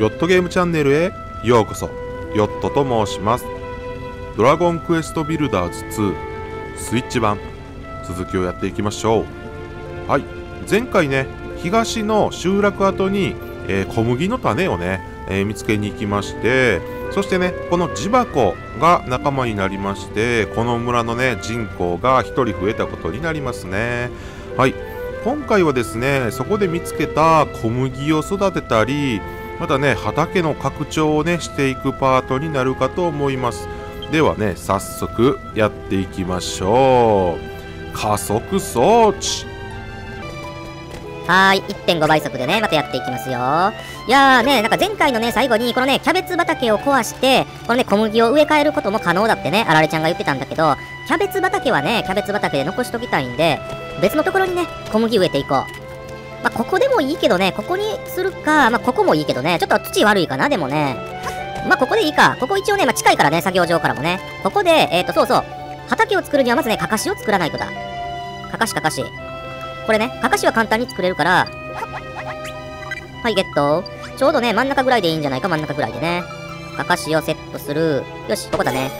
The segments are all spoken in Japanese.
ヨットゲームチャンネルへようこそ。ヨットと申します。ドラゴンクエストビルダーズ2スイッチ版。続きをやっていきましょう。はい。前回ね東の集落跡に、えー小麦の種をね、えー見つけに行きましてそしてねこのジバコが仲間になりましてこの村のね人口が1人増えたことになりますね。はい。今回はですねそこで見つけた小麦を育てたりまたね畑の拡張をねしていくパートになるかと思いますではね早速やっていきましょう加速装置はい、1.5倍速でね、またやっていきますよ。いやーね、なんか前回のね、最後に、このね、キャベツ畑を壊して、このね、小麦を植え替えることも可能だってね、あられちゃんが言ってたんだけど、キャベツ畑はね、キャベツ畑で残しときたいんで、別のところにね、小麦植えていこう。まあ、ここでもいいけどね、ここにするか、まあ、ここもいいけどね、ちょっと土悪いかな、でもね。まあ、ここでいいか。ここ一応ね、まあ、近いからね、作業場からもね。ここで、えっ、ー、と、そうそう。畑を作るにはまずね、かかしを作らないとだ。かかしかかし。これね、かかしは簡単に作れるから、はい、ゲット。ちょうどね、真ん中ぐらいでいいんじゃないか、真ん中ぐらいでね。かかしをセットする。よし、ここだね。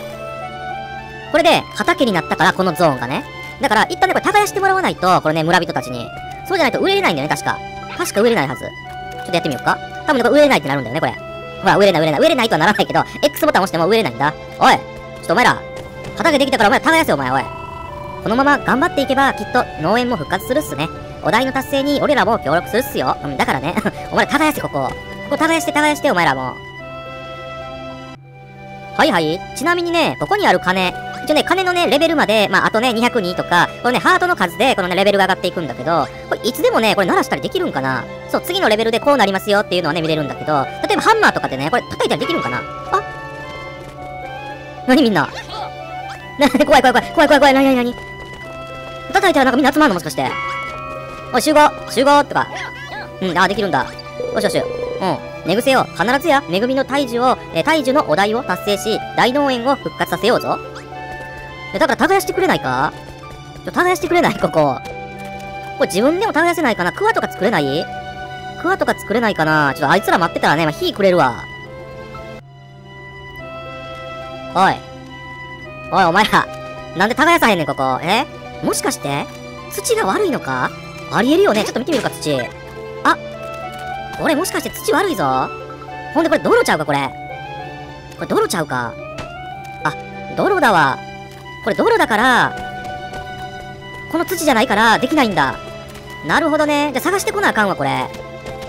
これで、畑になったから、このゾーンがね。だから、一旦ね、これ耕してもらわないと、これね、村人たちに。そうじゃないと植えれないんだよね、確か。確か植えれないはず。ちょっとやってみようか。多分ね、これ植えれないってなるんだよね、これ。ほら、植えれない、植えれない。植えれないとはならないけど、X ボタン押しても植えれないんだ。おいちょっとお前ら、畑できたからお前ら耕せよ、お前、おい。このまま頑張っていけば、きっと農園も復活するっすね。お題の達成に俺らも協力するっすよ。うん、だからね、お前ら耕せ、ここ。ここ耕して耕して、お前らも。はいはい。ちなみにね、ここにある鐘。一応ね、鐘のね、レベルまで、まあ、あとね、202とか、このね、ハートの数で、このね、レベルが上がっていくんだけど、これ、いつでもね、これ鳴らしたりできるんかな？そう、次のレベルでこうなりますよっていうのはね、見れるんだけど、例えばハンマーとかでね、これ、叩いたりできるんかな？あ何みんな？な、怖い怖い怖い、怖い怖い怖い、なになになに叩いたらなんかみんな集まるの？もしかして。おい、集合集合とか。うん、あ、できるんだ。よしよし。うん。寝癖よ。必ずや、恵みの大樹を、えー、大樹のお題を達成し、大農園を復活させようぞ。えだから耕してくれないか？ちょ、耕してくれない？ここ。これ自分でも耕せないかな？桑とか作れない？桑とか作れないかな？ちょっとあいつら待ってたらね、まあ、火くれるわ。おい。おい、お前ら。なんで耕さへんねん、ここ。え？もしかして土が悪いのか？ありえるよね？ちょっと見てみるか、土。あこれもしかして土悪いぞ。ほんでこれ泥ちゃうか、これ。これ泥ちゃうか。あ、泥だわ。これ泥だから、この土じゃないからできないんだ。なるほどね。じゃ探してこなあかんわ、これ。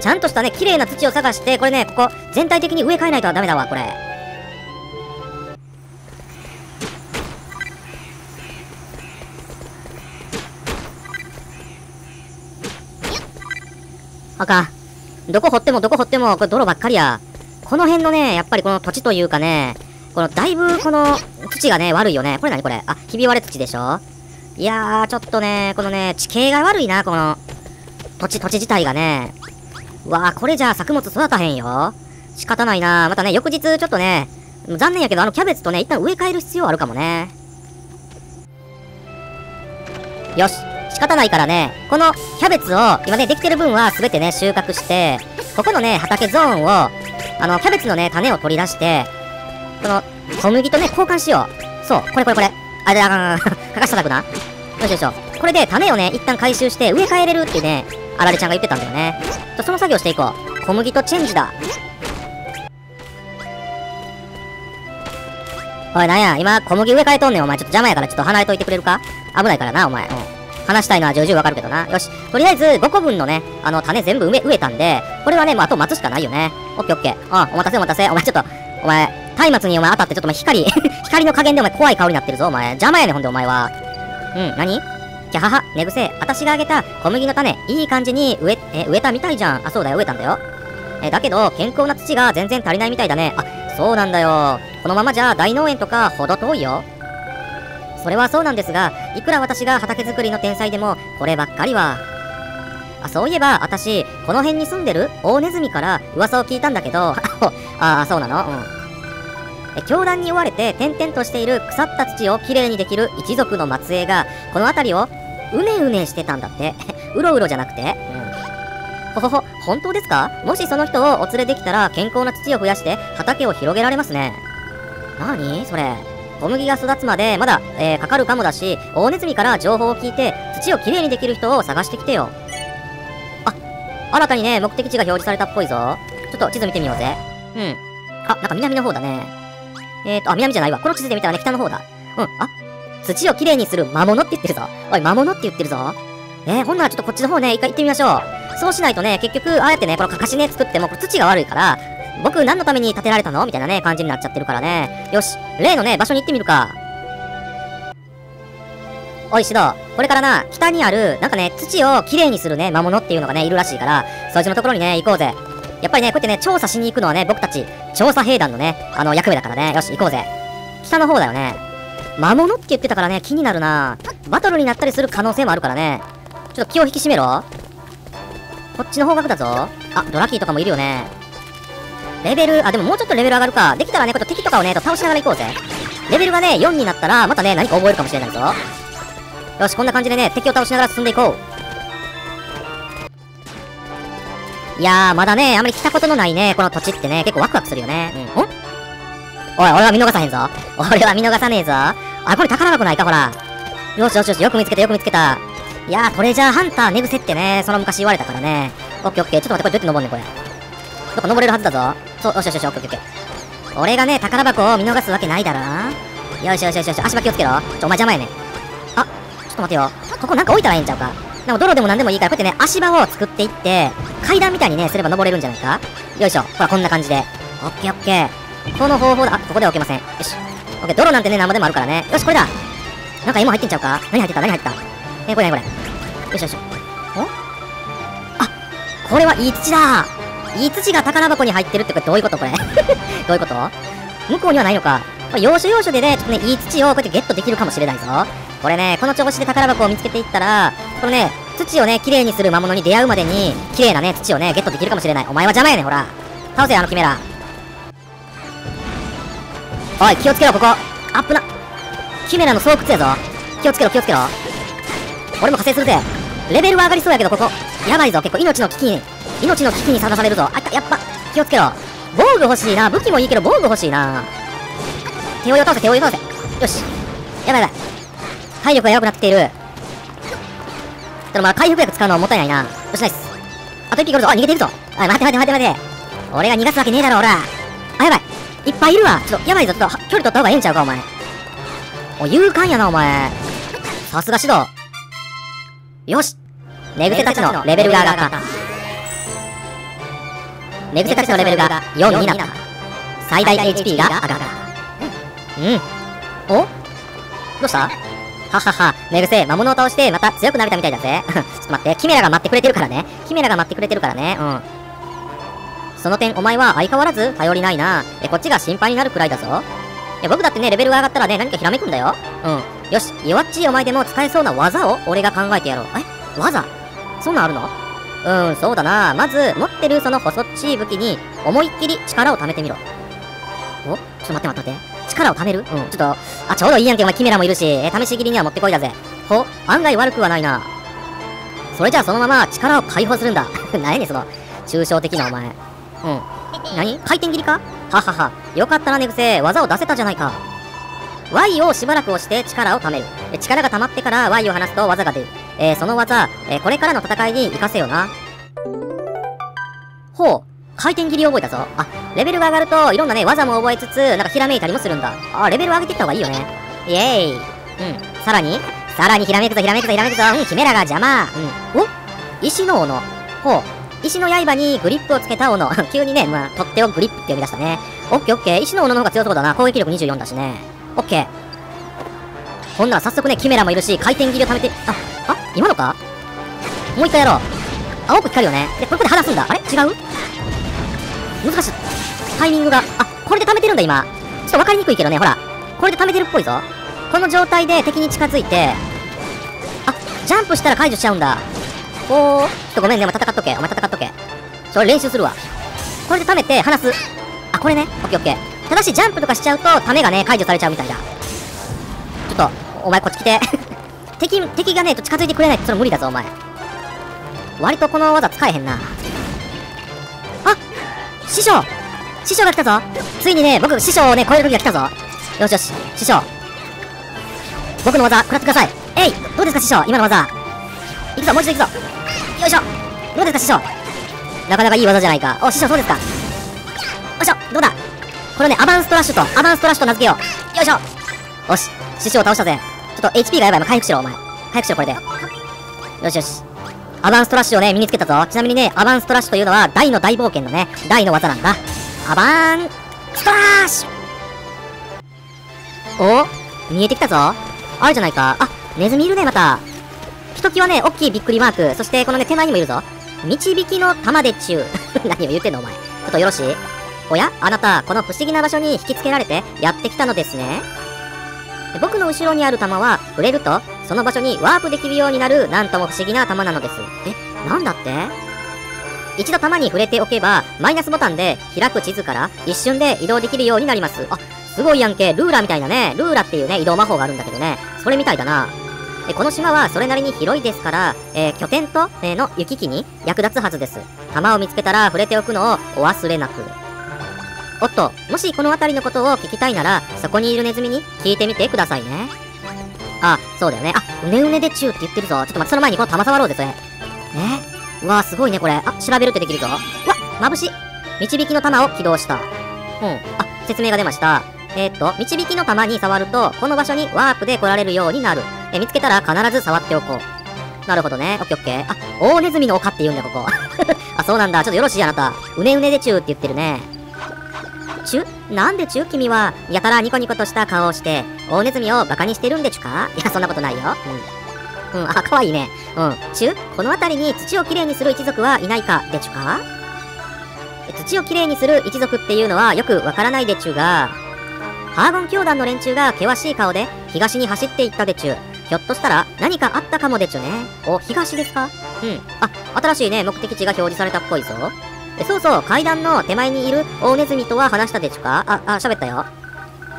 ちゃんとしたね、綺麗な土を探して、これね、ここ、全体的に植え替えないとダメだわ、これ。あかん。どこ掘ってもどこ掘っても、これ泥ばっかりや。この辺のね、やっぱりこの土地というかね、このだいぶこの土がね、悪いよね。これ何これ？あ、ひび割れ土でしょ？いやー、ちょっとね、このね、地形が悪いな、この、土地、土地自体がね。うわー、これじゃあ作物育たへんよ。仕方ないなまたね、翌日ちょっとね、残念やけど、あのキャベツとね、一旦植え替える必要あるかもね。よし。仕方ないからね、このキャベツを、今ね、できてる分は全てね、収穫して、ここのね、畑ゾーンを、あの、キャベツのね、種を取り出して、この、小麦とね、交換しよう。そう、これこれこれ。あ、じゃあ、かかしたたくな。よしよしよ。これで種をね、一旦回収して植え替えれるっていうね、あられちゃんが言ってたんだよね。とその作業していこう。小麦とチェンジだ。おい、なんや、今、小麦植え替えとんねん、お前。ちょっと邪魔やから、ちょっと離れといてくれるか？危ないからな、お前。うん。話したいのは重々わかるけどな。よし。とりあえず、5個分のね、あの、種全部植え、植えたんで、これはね、もうあと待つしかないよね。オッケーオッケー。あ、お待たせお待たせ。お前ちょっと、お前、松明にお前当たってちょっとお前光、光の加減でお前怖い顔になってるぞ、お前。邪魔やね、ほんでお前は。うん、何？キャハハ、寝癖。私があげた小麦の種、いい感じに植え、え、植えたみたいじゃん。あ、そうだよ、植えたんだよ。え、だけど、健康な土が全然足りないみたいだね。あ、そうなんだよ。このままじゃ大農園とかほど遠いよ。それはそうなんですが、いくら私が畑作りの天才でも、こればっかりは。あ、そういえば、私、この辺に住んでる大ネズミから噂を聞いたんだけど、ああ、そうなの？うん。え教団に追われて転々としている腐った土をきれいにできる一族の末裔が、この辺りをうねうねしてたんだって。うろうろじゃなくて。うん。ほほほ、本当ですか？もしその人をお連れできたら健康な土を増やして畑を広げられますね。なにそれ。小麦が育つまでまだ、えー、かかるかもだし、大ネズミから情報を聞いて土をきれいにできる人を探してきてよ。あ、新たにね、目的地が表示されたっぽいぞ。ちょっと地図見てみようぜ。うん。あ、なんか南の方だね。えーと、あ、南じゃないわ。この地図で見たらね、北の方だ。うん、あ、土をきれいにする魔物って言ってるぞ。おい、魔物って言ってるぞ。えー、ほんならちょっとこっちの方ね、一回行ってみましょう。そうしないとね、結局、ああやってね、このかかしね、作っても、これ土が悪いから、僕何のために建てられたの？みたいなね、感じになっちゃってるからね。よし、例のね、場所に行ってみるか。おい、シド、これからな、北にある、なんかね、土をきれいにするね、魔物っていうのがね、いるらしいから、そいつのところにね、行こうぜ。やっぱりね、こうやってね、調査しに行くのはね、僕たち、調査兵団のね、あの、役目だからね。よし、行こうぜ。北の方だよね。魔物って言ってたからね、気になるなバトルになったりする可能性もあるからね。ちょっと気を引き締めろ。こっちの方角だぞ。あ、ドラキーとかもいるよね。レベル、あ、でももうちょっとレベル上がるか。できたらね、これ敵とかをね、倒しながら行こうぜ。レベルがね、4になったら、またね、何か覚えるかもしれないぞ。よし、こんな感じでね、敵を倒しながら進んでいこう。いやー、まだね、あまり来たことのないね、この土地ってね、結構ワクワクするよね。うん。おい、俺は見逃さへんぞ。俺は見逃さねえぞ。あ、これ宝箱ないか、ほら。よしよしよし、よく見つけた、よく見つけた。いやー、トレジャーハンター寝癖ってね、その昔言われたからね。オッケーオッケー。ちょっと待って、これどうやって登んねん、これ。どっか登れるはずだぞ。そう、よしよしよし、オッケーオッケー。俺がね、宝箱を見逃すわけないだろ。よしよしよしよし、足場気をつけろ。ちょ、お前邪魔やねん。あ、ちょっと待てよ。ここなんか置いたらええんちゃうか。でも泥でも何でもいいから、こうやってね、足場を作っていって、階段みたいにね、すれば登れるんじゃないか？よいしょ。ほら、こんな感じで。オッケーオッケー。この方法だ。あ、ここでは置けません。よし。オッケー、泥なんてね、なんぼでもあるからね。よし、これだ。なんか芋入ってんちゃうか？何入ってた？何入ってた？えー、これ何これ。よしよし。お？あ、これはいい土だいい土が宝箱に入ってるってこれどういうこと？これ どういうこと？向こうにはないのか。これ要所要所でね、ちょっとね、いい土をこうやってゲットできるかもしれないぞ。これね、この調子で宝箱を見つけていったら、このね、土をね、綺麗にする魔物に出会うまでに、綺麗なね、土をね、ゲットできるかもしれない。お前は邪魔やねん、ほら。倒せ、あのキメラ。おい、気をつけろ、ここ。あっぶな。キメラの巣窟やぞ。気をつけろ、気をつけろ。俺も加勢するぜ。レベルは上がりそうやけど、ここ。やばいぞ、結構命の危機に、命の危機にさらされるぞ。あったやっぱ、気をつけろ。防具欲しいな。武器もいいけど、防具欲しいな。手を倒せ、手を倒せ。よし。やばいやばい。体力が弱くなってきている。ちょっとまあ、回復薬使うのはもったいないな。よし、ナイス。あと1匹おるぞ。あ、逃げているぞ。あ、待て待て待て待て。俺が逃がすわけねえだろ、ほら。あ、やばい。いっぱいいるわ。ちょっと、やばいぞ。ちょっと、距離取った方がええんちゃうか、お前。お、勇敢やな、お前。さすが指導。よし寝癖たちのレベルが上がった。寝癖たちのレベルが4になった。最大 HP が上がった。うん。お？どうした？ははは、寝癖、魔物を倒してまた強くなれたみたいだぜ。ちょっと待って、キメラが待ってくれてるからね。キメラが待ってくれてるからね。うん。その点、お前は相変わらず頼りないな。え、こっちが心配になるくらいだぞ。え、僕だってね、レベルが上がったらね、何かひらめくんだよ。うん。よし、弱っちいお前でも使えそうな技を俺が考えてやろう。え？技？そんなんあるの？うん、そうだな。まず、持ってるその細っちい武器に、思いっきり力を貯めてみろ。お？ちょっと待って待って待って。力を貯める？うん、ちょっと、あ、ちょうどいいやんけ、お前キメラもいるし、え試し切りには持ってこいだぜ。ほ、案外悪くはないな。それじゃあそのまま力を解放するんだ。何やねん、その、抽象的なお前。うん。何？回転切りか？ははは。よかったな、寝癖。技を出せたじゃないか。Y をしばらく押して力を貯める。力が溜まってから Y を離すと技が出る。えー、その技、えー、これからの戦いに活かせよな。ほう。回転切り覚えたぞ。あ、レベルが上がると、いろんなね、技も覚えつつ、なんかひらめいたりもするんだ。あ、レベル上げていった方がいいよね。イエーイ。うん。さらに、さらにひらめくぞ、ひらめくぞ、ひらめくぞ。うん、キメラが邪魔。うん。お？石の斧。ほう。石の刃にグリップをつけた斧。急にね、まあ、取っ手をグリップって呼び出したね。オッケーオッケー。石の斧の方が強そうだな。攻撃力24だしね。オッケー。ほんなら早速ね、キメラもいるし、回転切りを貯めて、あ、あ、今のか？もう一回やろう。青く光るよね。で、これこで離すんだ。あれ？違う？難しい。タイミングが、あ、これで貯めてるんだ、今。ちょっと分かりにくいけどね、ほら。これで貯めてるっぽいぞ。この状態で敵に近づいて、あ、ジャンプしたら解除しちゃうんだ。おー、ちょっとごめんね、お前戦っとけ。お前戦っとけ。それ練習するわ。これで貯めて、離す。あ、これね。オッケーオッケー。ただしジャンプとかしちゃうと、ためがね、解除されちゃうみたいだ。ちょっと、お前こっち来て。敵、敵がね、近づいてくれないとそれ無理だぞ、お前。割とこの技使えへんな。師匠師匠が来たぞついにね、僕、師匠をね、超える時が来たぞよしよし、師匠。僕の技、食らってください。えいどうですか、師匠今の技。いくぞ、もう一度いくぞ。よいしょどうですか、師匠なかなかいい技じゃないか。お、師匠そうですか。よいしょどうだこれね、アバンストラッシュと、アバンストラッシュと名付けよう。よいしょよし、師匠を倒したぜ。ちょっと HP がやばい。回復しろ、お前。回復しろ、これで。よしよし。アバンストラッシュをね、身につけたぞ。ちなみにね、アバンストラッシュというのは、大の大冒険のね、大の技なんだ。アバンストラッシュお？見えてきたぞ。あるじゃないか。あ、ネズミいるね、また。ひときわね、おっきいびっくりマーク。そして、このね、手前にもいるぞ。導きの玉でちゅう。何を言ってんの、お前。ちょっとよろしい？おや？あなた、この不思議な場所に引きつけられてやってきたのですね。僕の後ろにある玉は、触れると、その場所にワープできるようになる、なんとも不思議な玉なのです。え、なんだって？一度玉に触れておけば、マイナスボタンで開く地図から一瞬で移動できるようになります。あ、すごいやんけ。ルーラみたいなね。ルーラっていうね、移動魔法があるんだけどね。それみたいだな。えこの島はそれなりに広いですから、えー拠点と、えーの行き来に役立つはずです。玉を見つけたら触れておくのをお忘れなく。おっと、もしこの辺りのことを聞きたいなら、そこにいるネズミに聞いてみてくださいね。あ、そうだよね。あ、うねうねでチューって言ってるぞ。ちょっと待って、その前にこの玉触ろうぜ、それ。ねうわすごいね、これ。あ、調べるってできるぞ。うわ、眩しい。導きの玉を起動した。うん。あ、説明が出ました。えーっと、導きの玉に触ると、この場所にワープで来られるようになる。え、見つけたら必ず触っておこう。なるほどね。オッケーオッケー。あ、大ネズミの丘って言うんだ、ここ。あ、そうなんだ。ちょっとよろしいあなた。うねうねでチューって言ってるね。チュなんでチュ君は、やたらニコニコとした顔をして、大ネズミをバカにしてるんでちゅか？いや、そんなことないよ。うん。うん、あ、かわいいね。うん。チュこの辺りに土をきれいにする一族はいないか？でちゅか？え土をきれいにする一族っていうのはよくわからないでちゅが、ハーゴン教団の連中が険しい顔で東に走っていったでちゅ。ひょっとしたら何かあったかもでちゅね。お、東ですか？うん。あ、新しいね、目的地が表示されたっぽいぞ。えそうそう、階段の手前にいる大ネズミとは話したでちゅか？あ、あ、喋ったよ。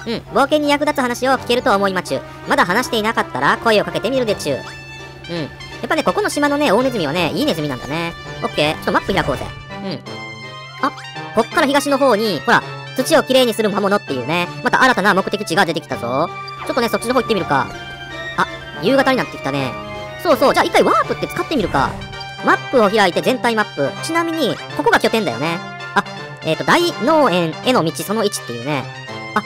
うん、冒険に役立つ話を聞けると思いまちゅ。まだ話していなかったら声をかけてみるでちゅ。うん。やっぱね、ここの島のね、大ネズミはね、いいネズミなんだね。オッケー、ちょっとマップ開こうぜ。うん。あ、こっから東の方に、ほら、土をきれいにする魔物っていうね、また新たな目的地が出てきたぞ。ちょっとね、そっちの方行ってみるか。あ、夕方になってきたね。そうそう、じゃあ一回ワープって使ってみるか。マップを開いて全体マップ。ちなみに、ここが拠点だよね。あ、えっ、ー、と、大農園への道その1っていうね。あ、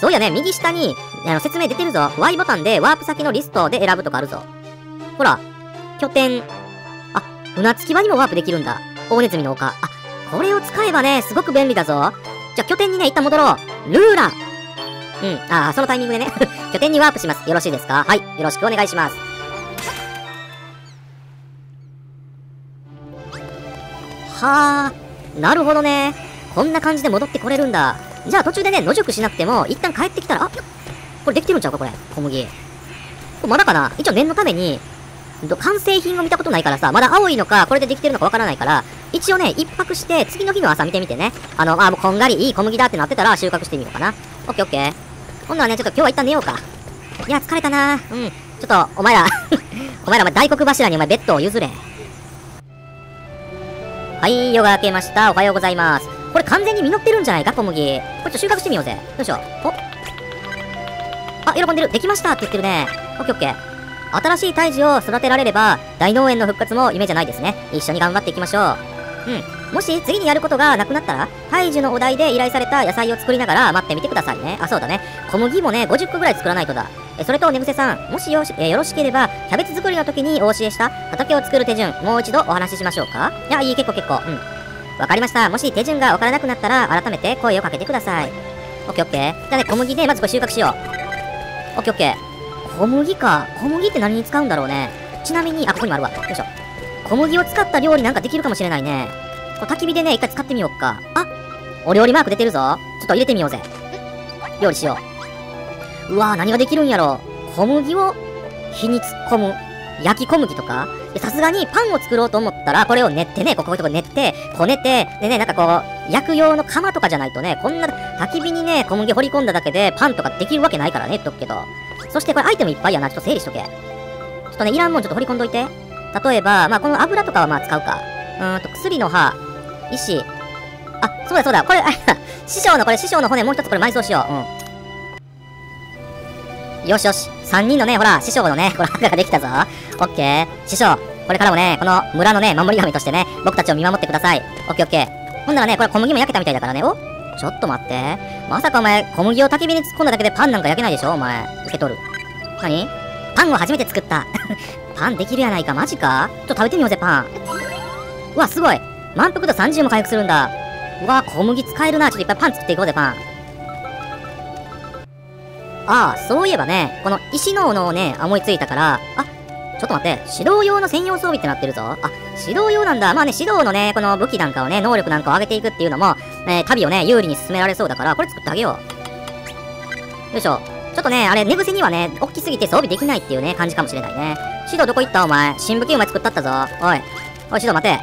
そういやね、右下に、あの、説明出てるぞ。Y ボタンでワープ先のリストで選ぶとかあるぞ。ほら、拠点。あ、船着き場にもワープできるんだ。大ネズミの丘。あ、これを使えばね、すごく便利だぞ。じゃ拠点にね、一旦戻ろう。ルーランうん、あー、そのタイミングでね、拠点にワープします。よろしいですか？はい、よろしくお願いします。はあ、なるほどね。こんな感じで戻ってこれるんだ。じゃあ途中でね、野宿しなくても、一旦帰ってきたら、あこれできてるんちゃうかこれ。小麦。これまだかな？一応念のために、ど完成品を見たことないからさ、まだ青いのか、これでできてるのかわからないから、一応ね、一泊して、次の日の朝見てみてね。あの、あ、もうこんがりいい小麦だってなってたら収穫してみようかな。オッケーオッケー。ほんならね、ちょっと今日は一旦寝ようか。いや、疲れたなうん。ちょっと、お前ら、お前ら、大黒柱にお前ベッドを譲れ。はい、夜が明けました。おはようございます。これ完全に実ってるんじゃないか、小麦。これちょっと収穫してみようぜ。よいしょ。おあ、喜んでる。できましたって言ってるね。オッケーオッケー。新しい胎児を育てられれば、大農園の復活も夢じゃないですね。一緒に頑張っていきましょう。うん。もし次にやることがなくなったら、胎児のお題で依頼された野菜を作りながら待ってみてくださいね。あ、そうだね。小麦もね、50個ぐらい作らないとだ。えそれと、ねぐせさん、もしよし、えよろしければ、キャベツ作りの時にお教えした畑を作る手順、もう一度お話ししましょうか？いや、いい、結構結構。うん。わかりました。もし手順がわからなくなったら、改めて声をかけてください。オッケーオッケー。じゃあね、小麦でまずこれ収穫しよう。オッケーオッケー。小麦か。小麦って何に使うんだろうね。ちなみに、あ、ここにもあるわ。よいしょ。小麦を使った料理なんかできるかもしれないね。これ焚き火でね、一回使ってみようか。あお料理マーク出てるぞ。ちょっと入れてみようぜ。料理しよう。うわー、何ができるんやろ。小麦を火に突っ込む。焼き小麦とか？さすがにパンを作ろうと思ったら、これを練ってね、こういうとこ練って、こねて、でね、なんかこう、焼く用の釜とかじゃないとね、こんな焚き火にね、小麦掘り込んだだけでパンとかできるわけないからね、言っとくけど。そしてこれアイテムいっぱいやな。ちょっと整理しとけ。ちょっとね、いらんもんちょっと掘り込んどいて。例えば、まあ、この油とかはまあ使うか。うんと、薬の葉、石。あ、そうだそうだ。これ、師匠の、これ師匠の骨もう一つこれ埋葬しよう。うん。よしよし。三人のね、ほら、師匠のね、これ墓ができたぞ。オッケー。師匠、これからもね、この村のね、守り神としてね、僕たちを見守ってください。オッケーオッケー。ほんならね、これ小麦も焼けたみたいだからね。おちょっと待って。まさかお前、小麦を焚き火に突っ込んだだけでパンなんか焼けないでしょ？お前。受け取る。何？パンを初めて作った。パンできるやないか、マジか？ちょっと食べてみようぜ、パン。うわ、すごい。満腹度30も回復するんだ。うわ、小麦使えるな。ちょっといっぱいパン作っていこうぜ、パン。ああ、そういえばね、この石の斧をね、思いついたから、あ、ちょっと待って、指導用の専用装備ってなってるぞ。あ、指導用なんだ。まあね、指導のね、この武器なんかをね、能力なんかを上げていくっていうのも、えー旅をね、有利に進められそうだから、これ作ってあげよう。よいしょ。ちょっとね、あれ、寝癖にはね、大きすぎて装備できないっていうね、感じかもしれないね。指導どこ行った？お前。新武器お前作ったったぞ。おい。おい、指導待て。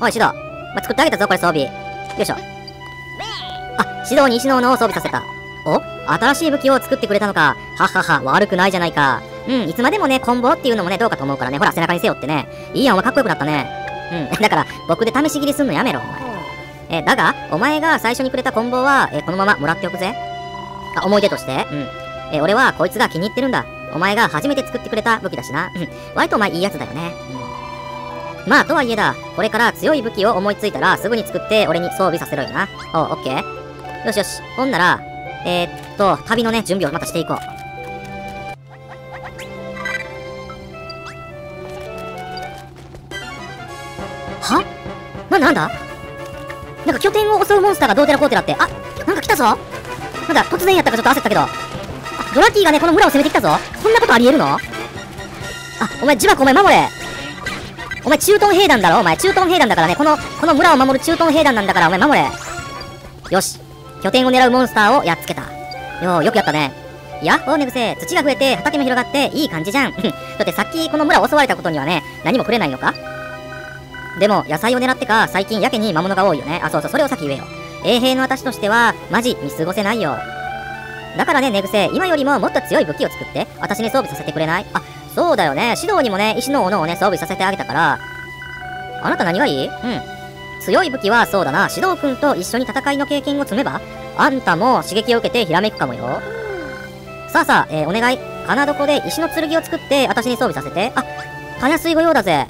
おい、指導。お作ってあげたぞ、これ装備。よいしょ。あ、指導に石の斧を装備させた。お？新しい武器を作ってくれたのか。はっはっは、悪くないじゃないか。うん、いつまでもね、コンボっていうのもね、どうかと思うからね。ほら、背中に背負ってね。いいやん、お前かっこよくなったね。うん、だから、僕で試し切りすんのやめろ、お前。え、だが、お前が最初にくれたコンボは、え、このままもらっておくぜ。あ、思い出として。うん。え、俺はこいつが気に入ってるんだ。お前が初めて作ってくれた武器だしな。うん。割とお前いいやつだよね。うん。まあ、とはいえだ。これから強い武器を思いついたら、すぐに作って俺に装備させろよな。おう、オッケー。よしよし。ほんなら、えー、っと、旅のね、準備をまたしていこう。は？な、なんだ？なんか拠点を襲うモンスターがどうてらこうてらって。あ、なんか来たぞなんだ、突然やったかちょっと焦ったけど。あ、ドラキーがね、この村を攻めてきたぞ。そんなことありえるの？あ、お前、ジバコお前守れ。お前、駐屯兵団だろ？お前、駐屯兵団だからね、この、この村を守る駐屯兵団なんだから、お前守れ。よし。拠点を狙うモンスターをやっつけた。よー、よくやったね。やっほー寝癖。土が増えて、畑も広がって、いい感じじゃん。だってさっきこの村を襲われたことにはね、何もくれないのか？でも、野菜を狙ってか、最近やけに魔物が多いよね。あ、そうそう、それを先言えよ。衛兵の私としては、マジ見過ごせないよ。だからね、寝癖、今よりももっと強い武器を作って、私に装備させてくれない？あ、そうだよね。指導にもね、石の斧をね、装備させてあげたから、あなた何がいい？うん。強い武器はそうだな、指導君と一緒に戦いの経験を積めば、あんたも刺激を受けてひらめくかもよ。さあさあ、えーお願い。金床で石の剣を作って、私に装備させて。あ、金水御用だぜ。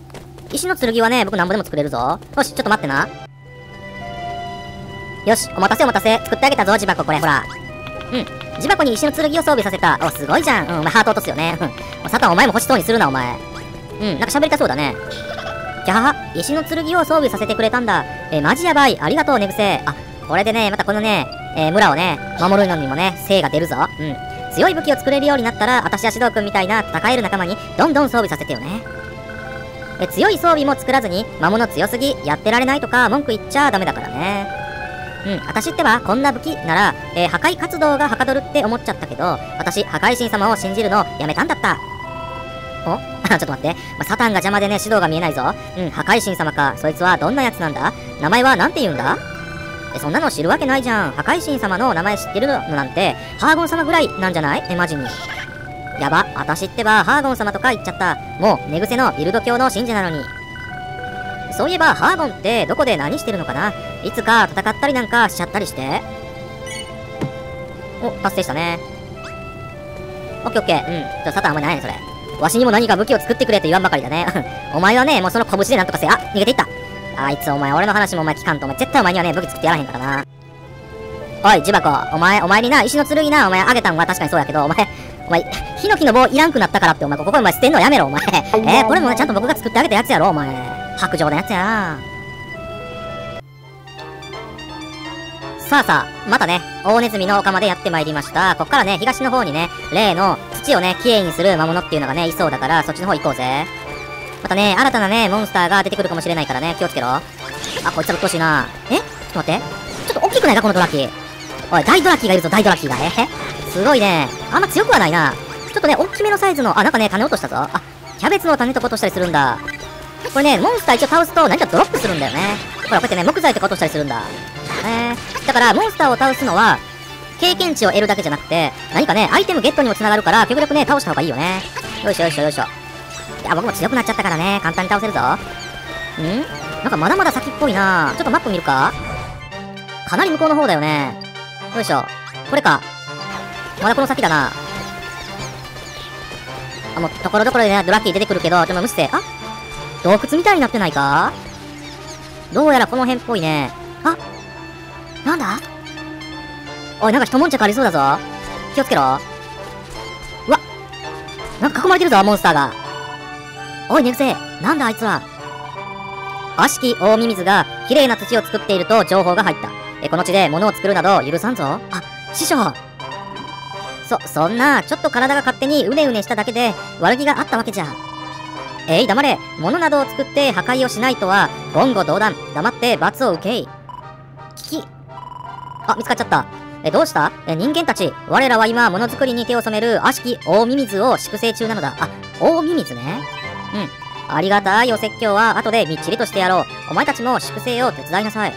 石の剣はね、僕なんぼでも作れるぞ。よし、ちょっと待ってな。よし、お待たせお待たせ。作ってあげたぞ、自箱これ、ほら。うん。自箱に石の剣を装備させた。お、すごいじゃん。うん、お前ハート落とすよね。うん。サタン、お前も欲しそうにするな、お前。うん、なんか喋りたそうだね。キャハ、石の剣を装備させてくれたんだ。えーマジやばい。ありがとう、寝癖。あ、これでね、またこのね、えー村をね、守るのにもね、精が出るぞ。うん。強い武器を作れるようになったら、私や指導君みたいな戦える仲間にどんどん装備させてよね。え強い装備も作らずに魔物強すぎやってられないとか文句言っちゃダメだからねうん私ってばこんな武器なら、えー破壊活動がはかどるって思っちゃったけど私破壊神様を信じるのやめたんだったお？ちょっと待って、まあサタンが邪魔でね指導が見えないぞうん破壊神様かそいつはどんなやつなんだ？名前は何て言うんだ？えそんなの知るわけないじゃん破壊神様の名前知ってるのなんてハーゴン様ぐらいなんじゃない？えマジにやば、私ってばハーゴン様とか言っちゃった。もう寝癖のビルド教の信者なのに。そういえばハーゴンってどこで何してるのかな？いつか戦ったりなんかしちゃったりして。お、達成したね。オッケーオッケー。うん。ちょ、サタンお前何やねそれ。わしにも何か武器を作ってくれと言わんばかりだね。お前はね、もうその拳でなんとかせえ。あ、逃げていった。あいつお前俺の話もお前聞かんと、お前絶対お前にはね、武器作ってやらへんからな。おい、ジバコ、お前、お前にな、石の剣な、お前あげたんは確かにそうやけど、お前、お前、ヒノキの棒いらんくなったからって、お前、ここお前捨てんのやめろ、お前。えー、これもちゃんと僕が作ってあげたやつやろ、お前。白状なやつやな。さあさあ、またね、大ネズミのオカマでやってまいりました。こっからね、東の方にね、例の土をね、きれいにする魔物っていうのがね、いそうだから、そっちの方行こうぜ。またね、新たなね、モンスターが出てくるかもしれないからね、気をつけろ。あ、こいつらうっとうしいな。え？ちょっと待って。ちょっと大きくないか、このドラキー。おい、大ドラキーがいるぞ、大ドラキーが。え？へ？すごいね。あんま強くはないな。ちょっとね、大きめのサイズの、あ、なんかね、種落としたぞ。あ、キャベツの種とか落としたりするんだ。これね、モンスター一応倒すと何かドロップするんだよね。ほら、こうやってね、木材とか落としたりするんだ。ねだから、モンスターを倒すのは、経験値を得るだけじゃなくて、何かね、アイテムゲットにもつながるから、極力ね、倒した方がいいよね。よいしょよいしょよいしょ。いや、僕も強くなっちゃったからね、簡単に倒せるぞ。ん？なんかまだまだ先っぽいなちょっとマップ見るか？かなり向こうの方だよね。よいしょ。これか。まだこの先だな。あ、もう、ところどころでね、ドラッキー出てくるけど、ちょっと無視して。あ？洞窟みたいになってないか？どうやらこの辺っぽいね。あ？なんだ？おい、なんか一悶着ありそうだぞ。気をつけろ。うわなんか囲まれてるぞ、モンスターが。おい、寝癖。なんだあいつは。悪しき大ミミズが綺麗な土を作っていると情報が入った。え、この地で物を作るなど許さんぞ。あ、師匠。そ、そんな、ちょっと体が勝手にうねうねしただけで悪気があったわけじゃ。えい、黙れ。物などを作って破壊をしないとは、言語道断。黙って罰を受けい。聞き。あ、見つかっちゃった。え、どうした？え、人間たち。我らは今、ものづくりに手を染める悪しき大ミミズを粛清中なのだ。あ、大ミミズね。うん。ありがたいお説教は後でみっちりとしてやろう。お前たちも粛清を手伝いなさい。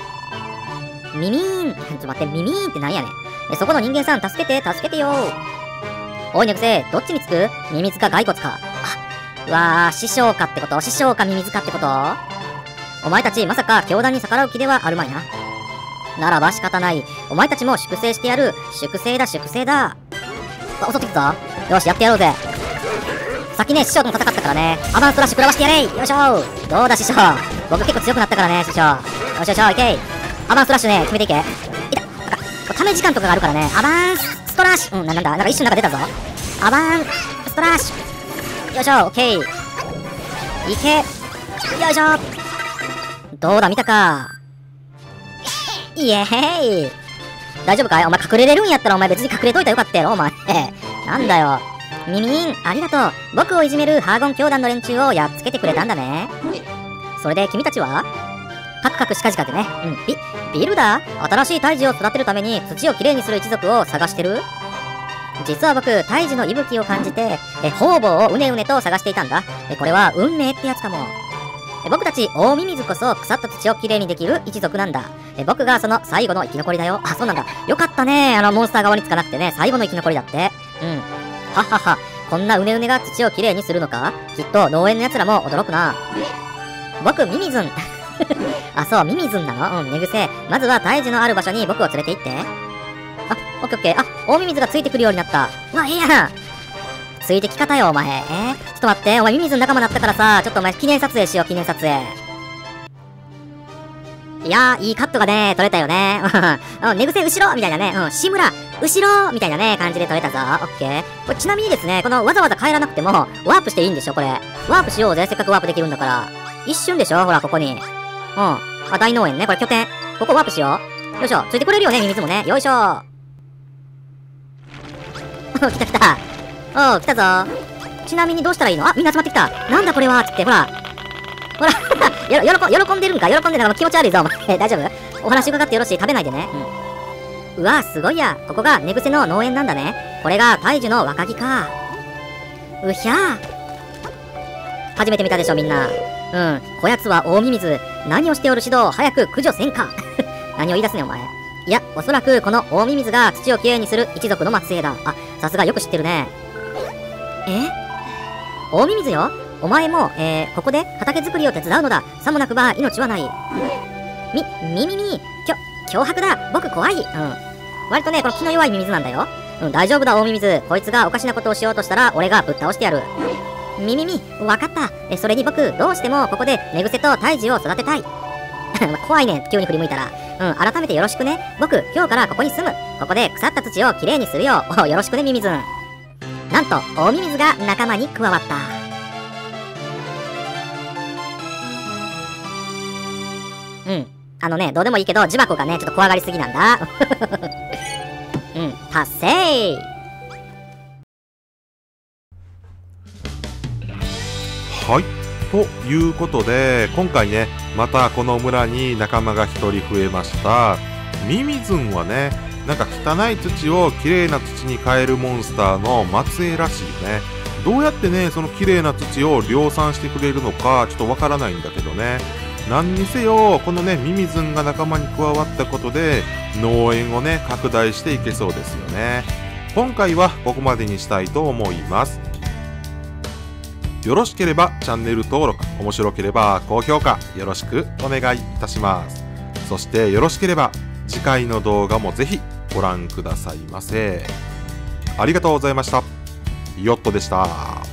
ミミーン。ちょっと待って、ミミーンって何やねん。え、そこの人間さん、助けて、助けてよ。おい、ねくせ、どっちにつく？ミミズか骸骨か。うわー、師匠かってこと？師匠かミミズかってこと？お前たち、まさか教団に逆らう気ではあるまいな。ならば仕方ない。お前たちも粛清してやる。粛清だ、粛清だ。あ、襲ってきたぞ。よし、やってやろうぜ。先ね、師匠とも戦ったからね。アバンストラッシュ食らわしてやれよいしょどうだ、師匠。僕結構強くなったからね、師匠。よしよしよいけい。アバンストラッシュね、決めていけ。いた。なんか、ため時間とかがあるからね。アバンストラッシュ。うん、なんだ、なんか一瞬なんか出たぞ。アバンストラッシュ。よいしょ、オッケー。いけ。よいしょ。どうだ、見たか。イエーイ。大丈夫かい？お前隠れれるんやったらお前別に隠れといたらよかったやろ、お前。なんだよ。ミミン、ありがとう。僕をいじめるハーゴン教団の連中をやっつけてくれたんだね。それで君たちは？カクカクしかじかでね。うん。ビ、ビルダー新しい胎児を育てるために土をきれいにする一族を探してる？実は僕、胎児の息吹を感じて、え、方々をうねうねと探していたんだ。え、これは運命ってやつかも。僕たち大ミミズこそ腐った土をきれいにできる一族なんだ。僕がその最後の生き残りだよ。あ、そうなんだ。よかったね。あのモンスター側につかなくてね、最後の生き残りだって。うん。ははは。こんなうねうねが土をきれいにするのか？きっと農園の奴らも驚くな。僕、ミミズン。あ、そう、ミミズンなの？うん、寝癖。まずは胎児のある場所に僕を連れて行って。あ、オッケーオッケー。あ、大ミミズがついてくるようになった。うわ、ええやん。ついてき方よ、お前。えー、ちょっと待って。お前ミミズの仲間になったからさ、ちょっとお前記念撮影しよう、記念撮影。いやー、いいカットがね、撮れたよね。うん、寝癖後ろみたいなね。うん、志村、後ろみたいなね、感じで撮れたぞ。オッケー。これちなみにですね、このわざわざ帰らなくても、ワープしていいんでしょ、これ。ワープしようぜ、せっかくワープできるんだから。一瞬でしょほら、ここに。うん。あ、大農園ね。これ拠点。ここワープしよう。よいしょ。ついてくれるよね、ミミズもね。よいしょ。来た来た。おう、来たぞ。ちなみにどうしたらいいの？あ、みんな集まってきた。なんだこれは？つって、ほら。ほら よ、喜、喜んでるんか？喜んでるの気持ち悪いぞ、お前。え、大丈夫？お話伺ってよろしい？食べないでね。うん。うわ、すごいや。ここが寝癖の農園なんだね。これが大樹の若木か。うひゃー。初めて見たでしょ、みんな。うん。こやつは大ミミズ。何をしておる指導？早く駆除せんか。何を言い出すね、お前。いや、おそらくこの大ミミズが土をきれいにする一族の末裔だ。あ、さすがよく知ってるね。え？大ミミズよお前も、えー、ここで畑作りを手伝うのだ。さもなくば命はない。み、みみみ、きょ、脅迫だ。僕怖い。うん。割とね、この気の弱いミミズなんだよ。うん、大丈夫だ、大ミミズ。こいつがおかしなことをしようとしたら、俺がぶっ倒してやる。みみみ、わかった。え、それに僕、どうしてもここで寝癖と胎児を育てたい。怖いね、急に振り向いたら。うん、改めてよろしくね。僕、今日からここに住む。ここで腐った土をきれいにするよ。よろしくね、ミミズン。なんと、大ミミズが仲間に加わった。うん。あのね、どうでもいいけど、ジバコがね、ちょっと怖がりすぎなんだ。うん、達成はい。ということで、今回ね、またこの村に仲間が1人増えました。ミミズンはね、なんか汚い土を綺麗な土に変えるモンスターの末裔らしいよね。どうやってね、その綺麗な土を量産してくれるのか、ちょっとわからないんだけどね。何にせよ、このね、ミミズンが仲間に加わったことで、農園をね、拡大していけそうですよね。今回はここまでにしたいと思います。よろしければチャンネル登録、面白ければ高評価よろしくお願いいたします。そしてよろしければ次回の動画もぜひご覧くださいませ。ありがとうございました。ヨットでした。